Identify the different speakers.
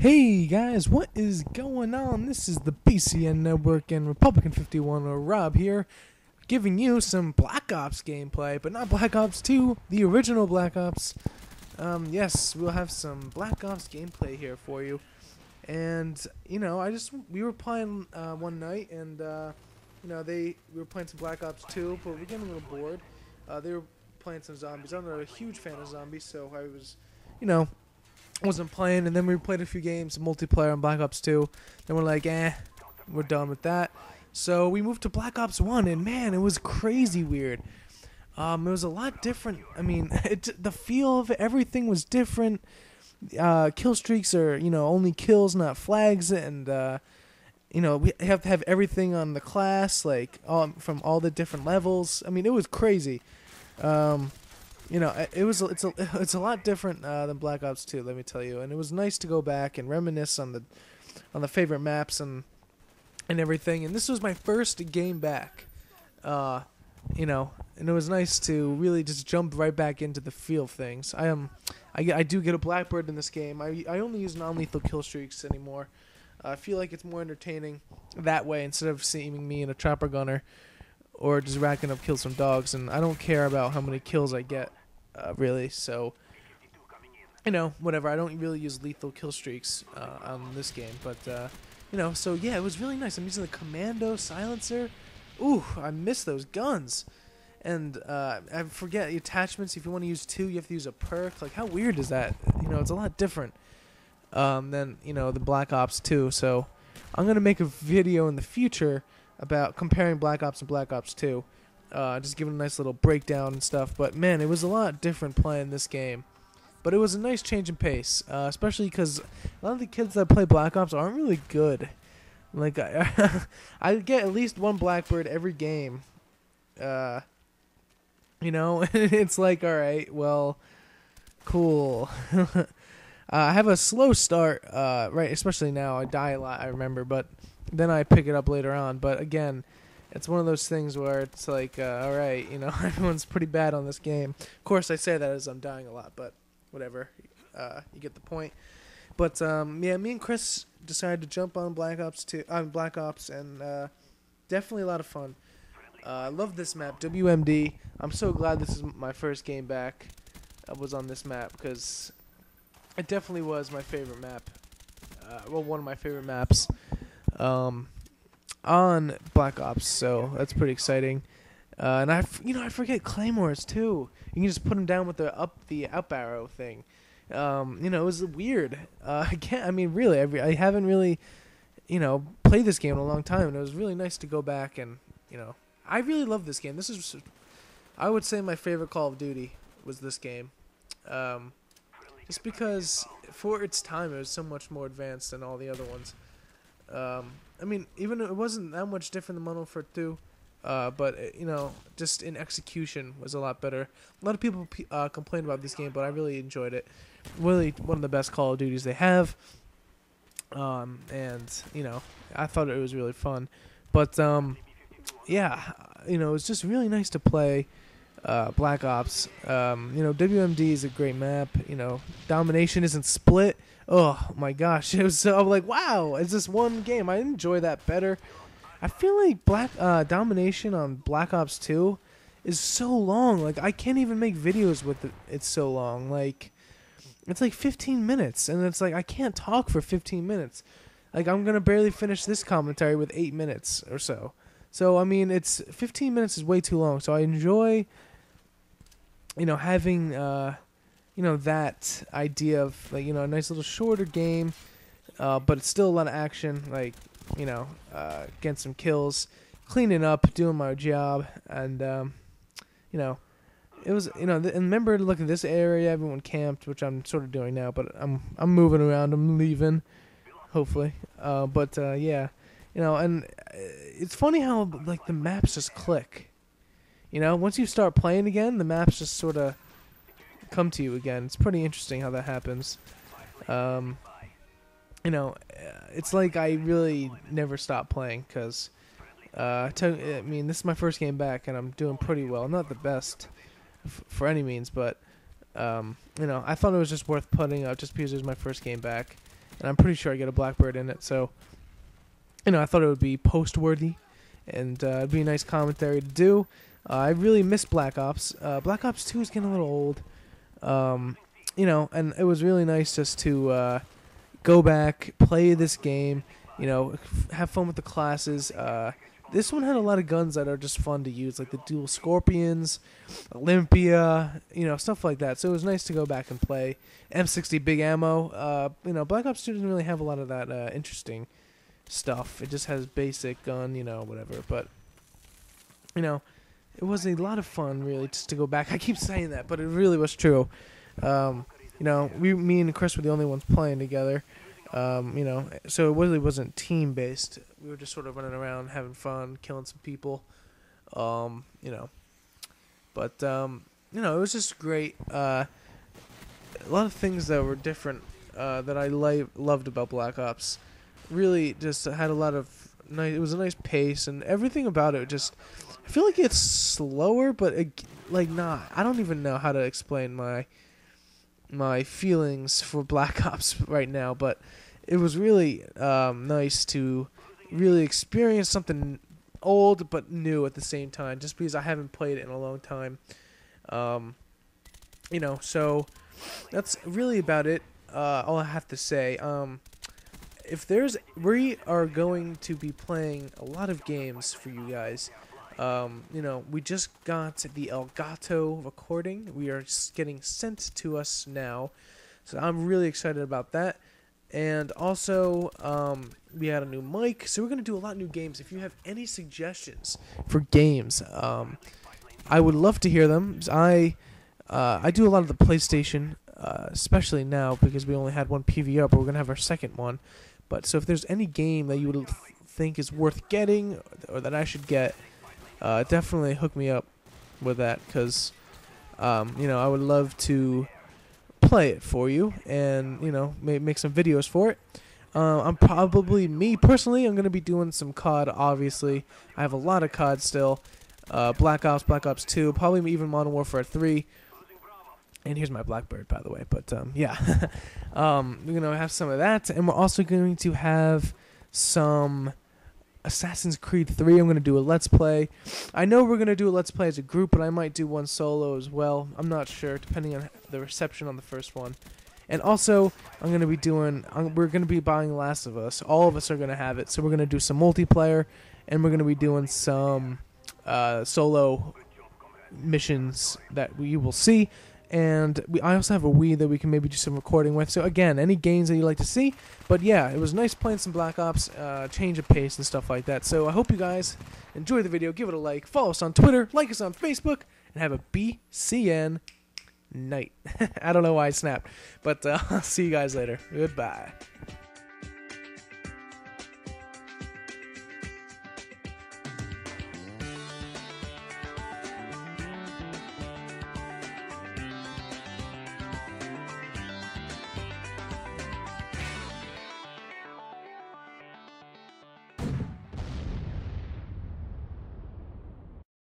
Speaker 1: Hey guys, what is going on? This is the BCN Network and Republican 51 or Rob here, giving you some Black Ops gameplay, but not Black Ops 2, the original Black Ops. Um, yes, we'll have some Black Ops gameplay here for you. And, you know, I just, we were playing uh, one night and, uh, you know, they, we were playing some Black Ops 2, but we are getting a little bored. Uh, they were playing some zombies. I'm not a huge fan of zombies, so I was, you know, wasn't playing, and then we played a few games multiplayer on Black Ops 2. Then we're like, eh, we're done with that. So we moved to Black Ops 1, and man, it was crazy weird. Um, it was a lot different. I mean, it, the feel of everything was different. Uh, kill streaks are, you know, only kills, not flags, and uh, you know, we have to have everything on the class, like from all the different levels. I mean, it was crazy. Um, you know, it was it's a it's a lot different uh, than Black Ops 2, let me tell you. And it was nice to go back and reminisce on the on the favorite maps and and everything. And this was my first game back. Uh, you know, and it was nice to really just jump right back into the feel of things. I am, I, I do get a Blackbird in this game. I I only use non-lethal kill streaks anymore. I feel like it's more entertaining that way instead of seeing me in a chopper gunner or just racking up kills from dogs. And I don't care about how many kills I get uh, really. So, you know, whatever. I don't really use lethal kill streaks uh, on this game, but uh, you know, so yeah, it was really nice. I'm using the commando silencer. Ooh, I miss those guns. And uh, I forget the attachments. If you want to use two, you have to use a perk. Like, how weird is that? You know, it's a lot different um, than you know the Black Ops 2. So, I'm gonna make a video in the future about comparing Black Ops and Black Ops 2 uh, just giving a nice little breakdown and stuff. But man, it was a lot different playing this game. But it was a nice change in pace, uh, especially because a lot of the kids that play Black Ops aren't really good. Like I, I get at least one Blackbird every game. Uh, you know, it's like all right, well, cool. uh, I have a slow start, uh, right? Especially now, I die a lot. I remember, but then I pick it up later on. But again, it's one of those things where it's like, uh, all right, you know, everyone's pretty bad on this game. Of course, I say that as I'm dying a lot, but whatever. Uh, you get the point. But um, yeah, me and Chris decided to jump on Black Ops 2, on uh, Black Ops, and uh, definitely a lot of fun. Uh, I love this map, WMD. I'm so glad this is my first game back. I was on this map because it definitely was my favorite map. Uh, well, one of my favorite maps. Um, on Black Ops, so that's pretty exciting. Uh, and I, you know, I forget claymores too. You can just put them down with the up the up arrow thing. Um, you know, it was weird. Uh, I can't. I mean, really, I, I haven't really, you know, played this game in a long time, and it was really nice to go back and, you know, I really love this game. This is, I would say, my favorite Call of Duty was this game. Um, just because for its time, it was so much more advanced than all the other ones. Um, I mean, even it wasn't that much different than Modern Warfare 2, uh, but uh, you know, just in execution was a lot better. A lot of people uh, complained about this game, but I really enjoyed it. Really, one of the best Call of Duties they have. Um, and you know, I thought it was really fun. But um, yeah, you know, it's just really nice to play uh, Black Ops. Um, you know, WMD is a great map. You know, domination isn't split oh my gosh, it was so I'm like, wow, it's just one game. I enjoy that better. I feel like Black uh, Domination on Black Ops 2 is so long. Like I can't even make videos with it. It's so long. Like it's like 15 minutes, and it's like I can't talk for 15 minutes. Like I'm gonna barely finish this commentary with eight minutes or so. So I mean, it's 15 minutes is way too long. So I enjoy, you know, having. Uh, you know that idea of like you know a nice little shorter game, uh, but it's still a lot of action. Like you know, uh, getting some kills, cleaning up, doing my job, and um, you know, it was you know. Th- and remember look at this area. Everyone camped, which I'm sort of doing now, but I'm I'm moving around. I'm leaving, hopefully. Uh, but uh, yeah, you know, and uh, it's funny how like the maps just click. You know, once you start playing again, the maps just sort of come to you again. It's pretty interesting how that happens. Um, you know, uh, it's like I really never stop playing because, uh, I mean, this is my first game back and I'm doing pretty well. Not the best f- for any means, but um, you know, I thought it was just worth putting up just because it was my first game back, and I'm pretty sure I get a Blackbird in it. So, you know, I thought it would be post worthy, and uh, it'd be a nice commentary to do. Uh, I really miss Black Ops. Uh, Black Ops Two is getting a little old, um, you know, and it was really nice just to uh, go back, play this game, you know, f- have fun with the classes. Uh, this one had a lot of guns that are just fun to use, like the dual Scorpions, Olympia, you know, stuff like that. So it was nice to go back and play M60 big ammo. Uh, you know, Black Ops 2 doesn't really have a lot of that uh, interesting stuff. It just has basic gun, you know, whatever. But you know, it was a lot of fun, really, just to go back. I keep saying that, but it really was true. Um, you know, we, me and Chris were the only ones playing together. Um, you know, so it really wasn't team based. We were just sort of running around, having fun, killing some people. Um, you know, but um, you know, it was just great. Uh, a lot of things that were different uh, that I li- loved about Black Ops. Really, just had a lot of nice. It was a nice pace, and everything about it just. I feel like it's slower, but it, like not. I don't even know how to explain my my feelings for Black Ops right now, but it was really um, nice to really experience something old but new at the same time, just because I haven't played it in a long time. Um, you know, so that's really about it. Uh, all I have to say. Um, if there's, we are going to be playing a lot of games for you guys. Um, you know, we just got the Elgato recording. We are getting sent to us now, so I'm really excited about that. And also, um, we had a new mic, so we're gonna do a lot of new games. If you have any suggestions for games, um, I would love to hear them. I uh, I do a lot of the PlayStation, uh, especially now because we only had one PVR, but we're gonna have our second one. But so if there's any game that you would think is worth getting or that I should get, uh, definitely hook me up with that because um, you know I would love to play it for you and you know make, make some videos for it. Uh, I'm probably me personally. I'm gonna be doing some COD. Obviously, I have a lot of COD still. Uh, Black Ops, Black Ops 2, probably even Modern Warfare 3. And here's my Blackbird, by the way. But um, yeah, um, we're gonna have some of that, and we're also going to have some Assassin's Creed 3. I'm going to do a Let's Play. I know we're going to do a Let's Play as a group, but I might do one solo as well. I'm not sure, depending on the reception on the first one. And also, I'm going to be doing, I'm, we're going to be buying Last of Us. All of us are going to have it. So we're going to do some multiplayer, and we're going to be doing some uh, solo missions that we will see and we, I also have a Wii that we can maybe do some recording with. So again, any games that you like to see. But yeah, it was nice playing some Black Ops, uh, change of pace and stuff like that. So I hope you guys enjoy the video. Give it a like. Follow us on Twitter. Like us on Facebook. And have a BCN night. I don't know why I snapped. But uh, I'll see you guys later. Goodbye.